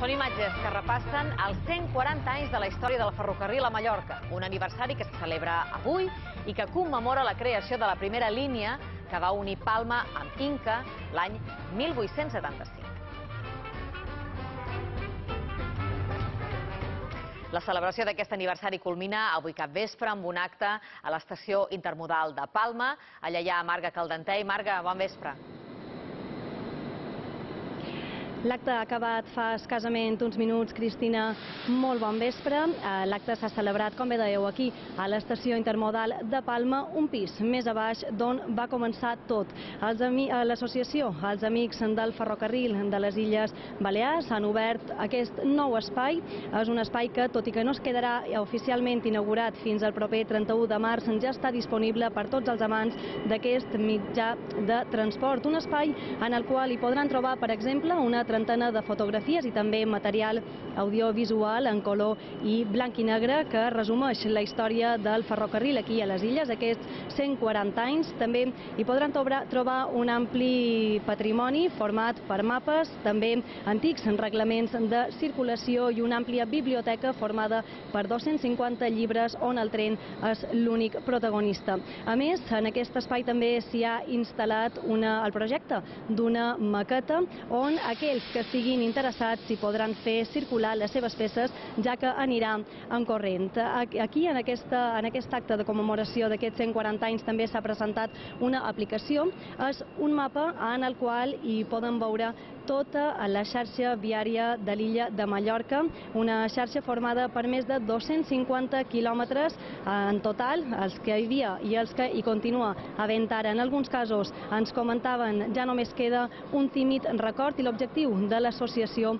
Són imatges que repassen els 140 anys de la història del ferrocarril a Mallorca, un aniversari que se celebra avui i que commemora la creació de la primera línia que va unir Palma amb Inca l'any 1875. La celebració d'aquest aniversari culmina avui cap vespre amb un acte a l'estació intermodal de Palma. Allà hi ha Marga Caldentei. Marga, bon vespre. L'acte ha acabat fa escassament uns minuts. Cristina, molt bon vespre. Eh, l'acte s'ha celebrat, com bé dèieu, aquí, a l'estació intermodal de Palma, un pis més a baix d'on va començar tot. L'associació, els amics del ferrocarril de les Illes Balears, han obert aquest nou espai. És un espai que, tot i que no es quedarà oficialment inaugurat fins al proper 31 de març, ja està disponible per tots els amants d'aquest mitjà de transport. Un espai en el qual hi podran trobar, per exemple, una trentena de fotografies i també material audiovisual en color i blanc i negre que resumeix la història del ferrocarril aquí a les illes, aquests 140 anys. També hi podran trobar un ampli patrimoni format per mapes, també antics reglaments de circulació i una àmplia biblioteca formada per 250 llibres on el tren és l'únic protagonista. A més, en aquest espai també s'hi ha instal·lat una, el projecte d'una maqueta on aquells aquells que siguin interessats hi podran fer circular les seves peces, ja que anirà en corrent. Aquí, en, aquesta, en aquest acte de commemoració d'aquests 140 anys, també s'ha presentat una aplicació. És un mapa en el qual hi poden veure tota la xarxa viària de l'illa de Mallorca, una xarxa formada per més de 250 quilòmetres en total, els que hi havia i els que hi continua havent ara. En alguns casos ens comentaven ja només queda un tímid record i l'objectiu l'objectiu de l'associació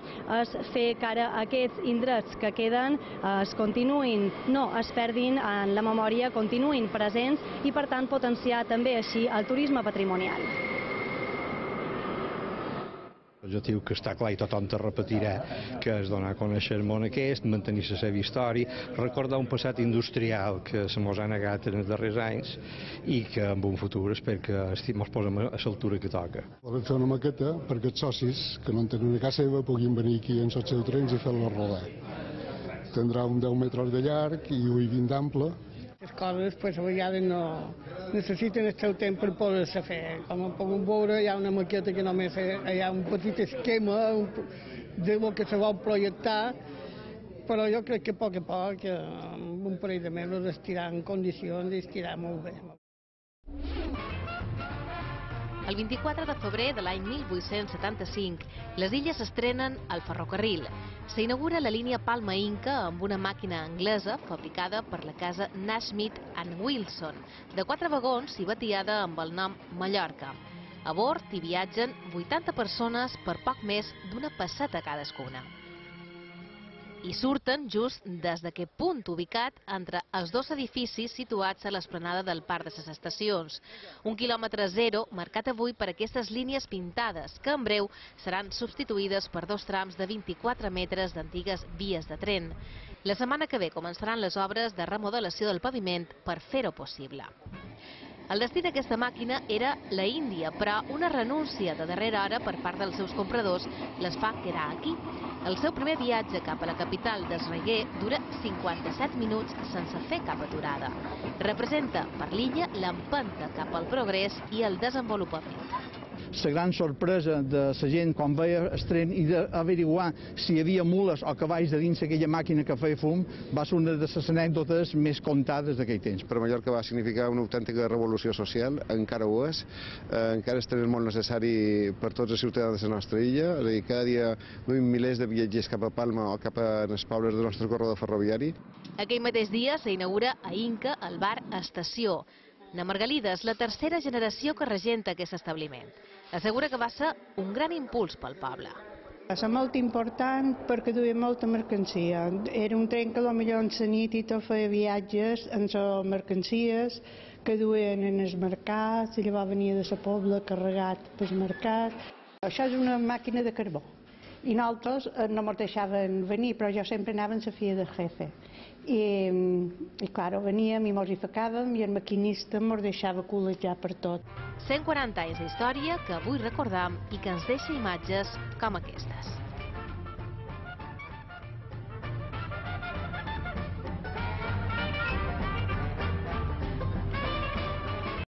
és fer que ara aquests indrets que queden es continuïn, no es perdin en la memòria, continuïn presents i per tant potenciar també així el turisme patrimonial. L'objectiu que està clar i tothom te repetirà, que és donar a conèixer el món aquest, mantenir la seva història, recordar un passat industrial que se mos ha negat en els darrers anys i que en un futur espero que ens posem a l'altura que toca. Volem fer una maqueta perquè els socis que no en tenen a casa seva puguin venir aquí en els seus trens i fer-la rodar. Tindrà un 10 metres de llarg i un 20 d'ample les coses pues, a vegades no necessiten el seu temps per poder-se fer. Com puc veure, hi ha una maqueta que només hi ha un petit esquema un, de lo que se vol projectar, però jo crec que a poc a poc, amb un parell de mesos, estirar en condicions i estirar molt bé. El 24 de febrer de l'any 1875, les illes estrenen el ferrocarril. S'inaugura la línia Palma-Inca amb una màquina anglesa fabricada per la casa Nashmith Wilson, de quatre vagons i batiada amb el nom Mallorca. A bord hi viatgen 80 persones per poc més d'una passeta cadascuna i surten just des d'aquest punt ubicat entre els dos edificis situats a l'esplanada del Parc de les Estacions. Un quilòmetre zero marcat avui per aquestes línies pintades, que en breu seran substituïdes per dos trams de 24 metres d'antigues vies de tren. La setmana que ve començaran les obres de remodelació del paviment per fer-ho possible. El destí d'aquesta màquina era la Índia, però una renúncia de darrera hora per part dels seus compradors les fa quedar aquí. El seu primer viatge cap a la capital d'Esreguer dura 57 minuts sense fer cap aturada. Representa per l'illa l'empenta cap al progrés i el desenvolupament la gran sorpresa de la gent quan veia el tren i d'averiguar si hi havia mules o cavalls de dins aquella màquina que feia fum va ser una de les anècdotes més contades d'aquell temps. Per Mallorca va significar una autèntica revolució social, encara ho és, eh, encara és tren molt necessari per tots els ciutadans de la nostra illa, és a dir, cada dia duim milers de viatgers cap a Palma o cap a els pobles del nostre corredor ferroviari. Aquell mateix dia s'inaugura a Inca el bar Estació. Na Margalida és la tercera generació que regenta aquest establiment. Assegura que va ser un gran impuls pel poble. Va ser molt important perquè duia molta mercancia. Era un tren que potser en la nit i tot feia viatges amb les mercancies que duien en els mercats, i llavors venia de la pobla carregat pel mercat. Això és una màquina de carbó i nosaltres no ens deixaven venir, però jo sempre anava en la filla del jefe. I, i claro, veníem i mos hi ficàvem i el maquinista ens deixava col·legiar per tot. 140 anys d'història que avui recordam i que ens deixa imatges com aquestes.